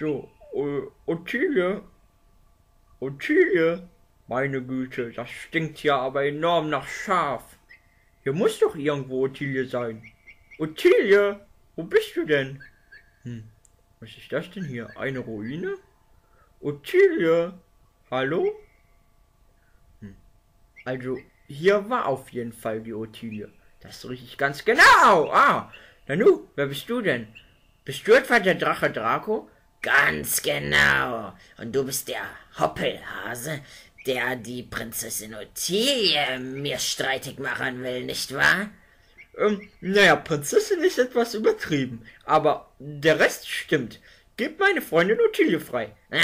So, äh, Ottilie. Ottilie. Meine Güte, das stinkt ja aber enorm nach Schaf. Hier muss doch irgendwo Ottilie sein. Ottilie, wo bist du denn? Hm, was ist das denn hier? Eine Ruine? Ottilie, hallo? Hm. Also, hier war auf jeden Fall die Ottilie. Das rieche ich ganz genau. Ah, Nanu, wer bist du denn? Bist du etwa der Drache Draco? Ganz genau. Und du bist der Hoppelhase, der die Prinzessin Ottilie mir streitig machen will, nicht wahr? Ähm, naja, Prinzessin ist etwas übertrieben, aber der Rest stimmt. Gib meine Freundin Ottilie frei. Ah,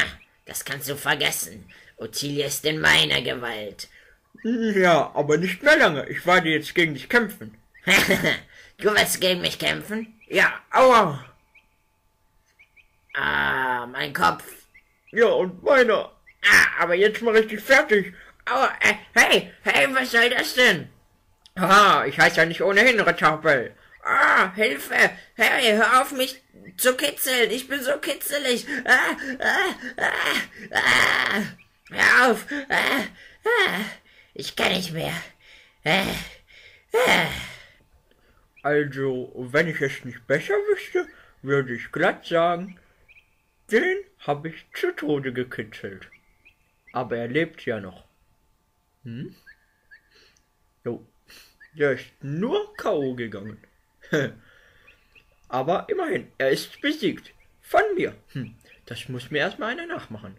das kannst du vergessen. Ottilie ist in meiner Gewalt. Ja, aber nicht mehr lange. Ich werde jetzt gegen dich kämpfen. du willst gegen mich kämpfen? Ja, aua. Ah, mein Kopf. Ja, und meiner. Ah, aber jetzt mal richtig fertig. Aua, äh, hey, hey, was soll das denn? Haha, ich heiße ja nicht ohnehin Ritterpel. Ah, Hilfe! Hey, hör auf mich zu kitzeln! Ich bin so kitzelig! Ah, ah, ah, ah. Hör auf! Ah, ah. Ich kann nicht mehr. Ah, ah. Also, wenn ich es nicht besser wüsste, würde ich glatt sagen, den habe ich zu Tode gekitzelt. Aber er lebt ja noch. Hm? Jo, der ist nur K.O. gegangen. Aber immerhin, er ist besiegt. Von mir. Hm, das muss mir erstmal einer nachmachen.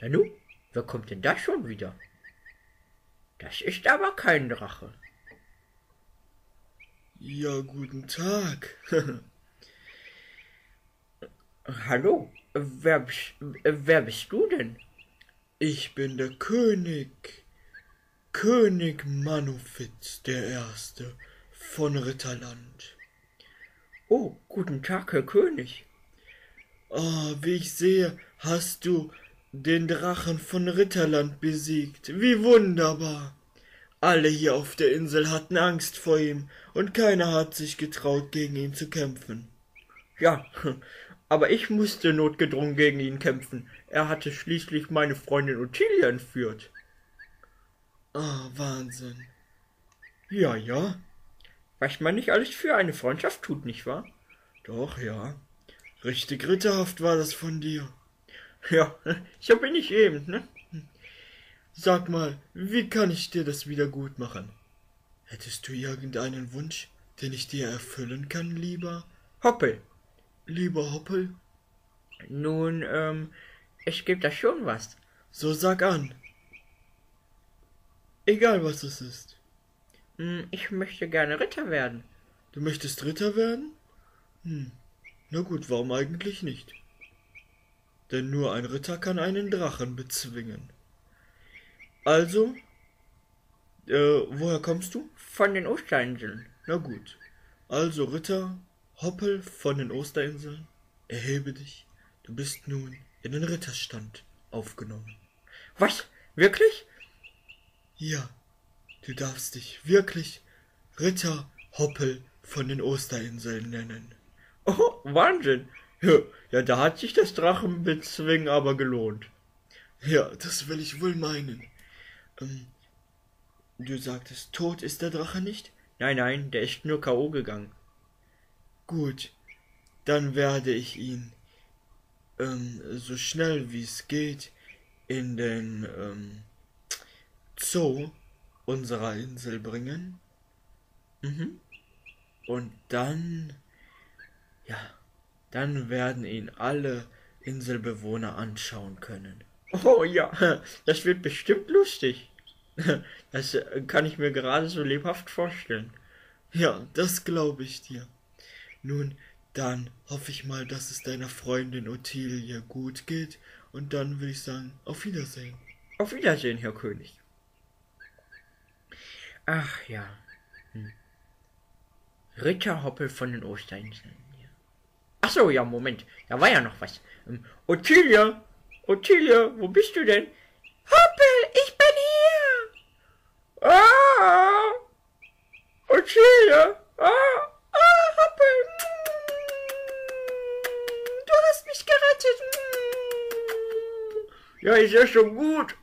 Na nu, wer kommt denn da schon wieder? Das ist aber kein Drache. Ja, guten Tag. Hallo, wer, wer bist du denn? Ich bin der König. König Manufit der Erste von Ritterland. Oh, guten Tag, Herr König. Ah, wie ich sehe, hast du den Drachen von Ritterland besiegt. Wie wunderbar. Alle hier auf der Insel hatten Angst vor ihm, und keiner hat sich getraut, gegen ihn zu kämpfen. Ja, aber ich musste notgedrungen gegen ihn kämpfen. Er hatte schließlich meine Freundin Ottilie entführt. Ah, Wahnsinn. Ja, ja, was man nicht alles für eine Freundschaft tut, nicht wahr? Doch, ja. Richtig ritterhaft war das von dir. Ja, so bin ich eben, ne? Sag mal, wie kann ich dir das wieder gut machen? Hättest du irgendeinen Wunsch, den ich dir erfüllen kann, lieber Hoppel? Lieber Hoppel? Nun, ähm, ich geb da schon was. So sag an. Egal was es ist. Hm, ich möchte gerne Ritter werden. Du möchtest Ritter werden? Hm. Na gut, warum eigentlich nicht? Denn nur ein Ritter kann einen Drachen bezwingen. Also, äh, woher kommst du? Von den Osterinseln. Na gut. Also, Ritter, Hoppel von den Osterinseln, erhebe dich. Du bist nun in den Ritterstand aufgenommen. Was? Wirklich? Ja. Du darfst dich wirklich Ritter Hoppel von den Osterinseln nennen. Oh, Wahnsinn! Ja, da hat sich das Drachenbezwingen aber gelohnt. Ja, das will ich wohl meinen. Ähm, du sagtest, tot ist der Drache nicht? Nein, nein, der ist nur K.O. gegangen. Gut, dann werde ich ihn ähm, so schnell wie es geht in den ähm, Zoo unserer Insel bringen. Mhm. Und dann, ja, dann werden ihn alle Inselbewohner anschauen können. Oh ja, das wird bestimmt lustig. Das kann ich mir gerade so lebhaft vorstellen. Ja, das glaube ich dir. Nun, dann hoffe ich mal, dass es deiner Freundin Ottilie gut geht, und dann würde ich sagen, auf Wiedersehen. Auf Wiedersehen, Herr König. Ach ja. Hm. Ritterhoppel von den Osterinseln. Ach so, ja, Moment. Da war ja noch was. Ähm, Ottilie! Ottilie, wo bist du denn? Hoppel, ich bin hier! Ah! Ottilie! Ah! Ah, Hoppel! Du hast mich gerettet! Ja, ist ja schon gut.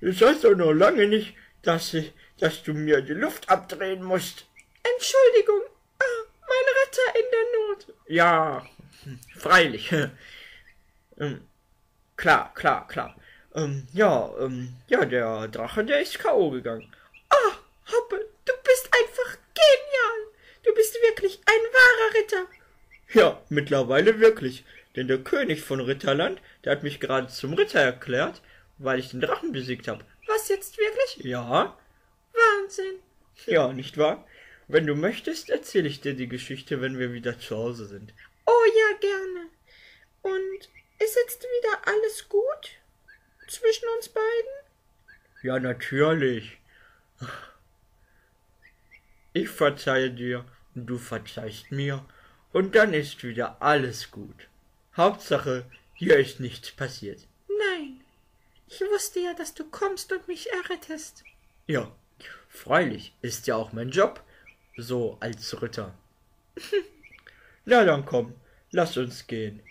Das heißt doch noch lange nicht, dass, dass du mir die Luft abdrehen musst. Entschuldigung, ah, mein Retter in der Not. Ja, freilich. Ähm, klar, klar, klar. Ähm, ja, ähm, ja, der Drache, der ist K.O. gegangen. Ah, Hoppel, du bist einfach genial. Du bist wirklich ein wahrer Ritter. Ja, mittlerweile wirklich. Denn der König von Ritterland, der hat mich gerade zum Ritter erklärt, weil ich den Drachen besiegt habe. Was jetzt wirklich? Ja, Wahnsinn. ja, nicht wahr? Wenn du möchtest, erzähle ich dir die Geschichte, wenn wir wieder zu Hause sind. Oh ja, gerne. Und ist jetzt wieder alles gut zwischen uns beiden? Ja, natürlich. Ich verzeihe dir und du verzeihst mir und dann ist wieder alles gut. Hauptsache, hier ist nichts passiert. Nein. Ich wusste ja, dass du kommst und mich errettest. Ja, freilich, ist ja auch mein Job, so als Ritter. Na dann komm, lass uns gehen.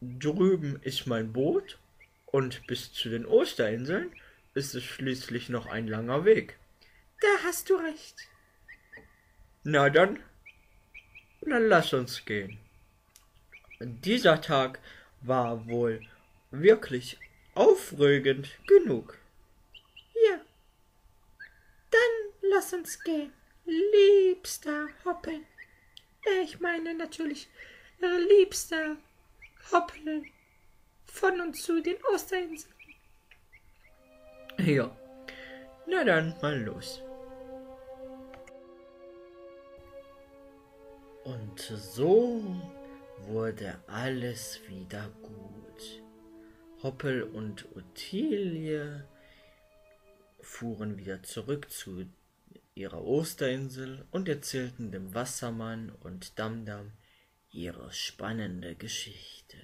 Drüben ist mein Boot und bis zu den Osterinseln ist es schließlich noch ein langer Weg. Da hast du recht. Na dann, dann lass uns gehen. Dieser Tag war wohl wirklich aufregend genug. Ja. Dann lass uns gehen, liebster Hoppel. Ich meine natürlich, äh, liebster Hoppel von und zu den Osterinseln. Ja. Na dann, mal los. Und so wurde alles wieder gut. Hoppel und Ottilie fuhren wieder zurück zu ihrer Osterinsel und erzählten dem Wassermann und Damdam ihre spannende Geschichte.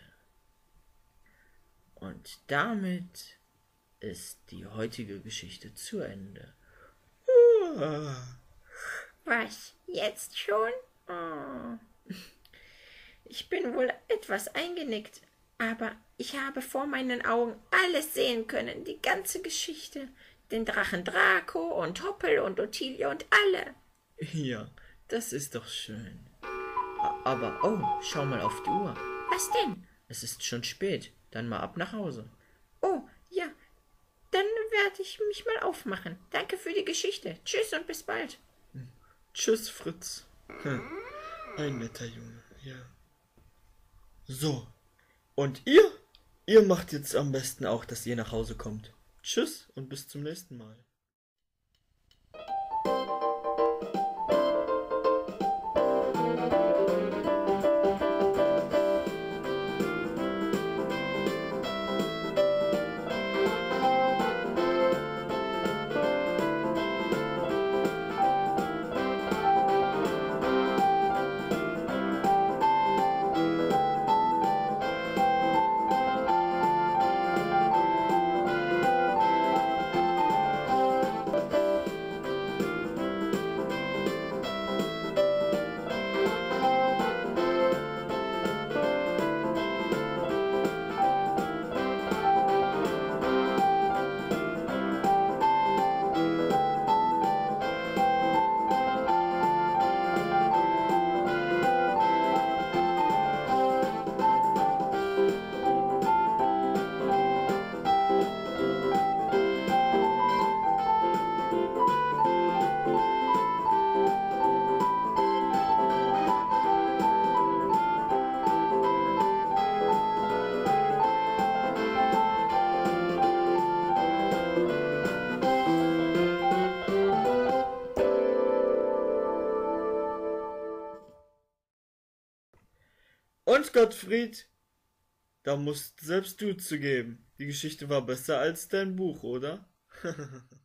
Und damit ist die heutige Geschichte zu Ende. Was, jetzt schon? Oh. Ich bin wohl etwas eingenickt, aber ich habe vor meinen Augen alles sehen können, die ganze Geschichte. Den Drachen Draco und Hoppel und Ottilie und alle. Ja, das ist doch schön. Aber, oh, schau mal auf die Uhr. Was denn? Es ist schon spät. Dann mal ab nach Hause. Oh, ja. Dann werde ich mich mal aufmachen. Danke für die Geschichte. Tschüss und bis bald. Tschüss, Fritz. Hm. Ein netter Junge, ja. So. Und ihr? Ihr macht jetzt am besten auch, dass ihr nach Hause kommt. Tschüss und bis zum nächsten Mal. Und Gottfried? Da musst selbst du zugeben. Die Geschichte war besser als dein Buch, oder?